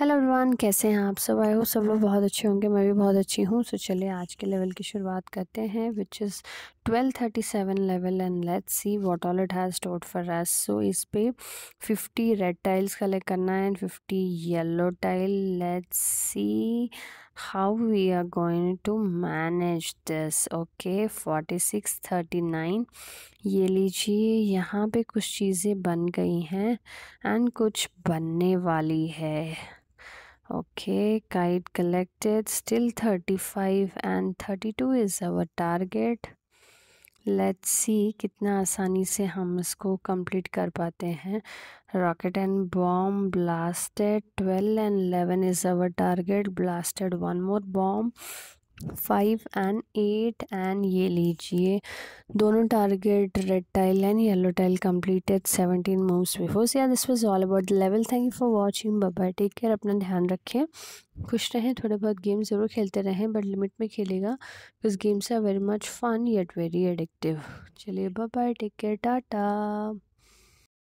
Hello everyone कैसे हैं आप सब? आए हो सब लोग बहुत अच्छे होंगे, मैं भी बहुत अच्छी हूँ। सो चलिए आज के लेवल की शुरुआत करते हैं which is twelve thirty seven level and let's see what all it has stored for us so इस पे फिफ्टी रेड टाइल्स कलेक्ट करना है and fifty yellow tile let's see how we are going to manage this okay forty six thirty nine ये लीजिए, यहाँ पे कुछ चीज़ें बन गई हैं एंड कुछ बनने वाली है। Okay kite collected, still 35 and 32 is our target. Let's see कितना आसानी से हम इसको कंप्लीट कर पाते हैं। Rocket and bomb blasted twelve and eleven is our target blasted one more bomb five and eight and ये लीजिए। दोनों target red tile and yellow tile completed seventeen moves before या this was all about the level thank you for watching bye take care अपना ध्यान रखें खुश रहें थोड़े बहुत गेम ज़रूर खेलते रहें बट लिमिट में खेलेगा because games are very much fun yet very addictive चलिए बाय टेक केयर टाटा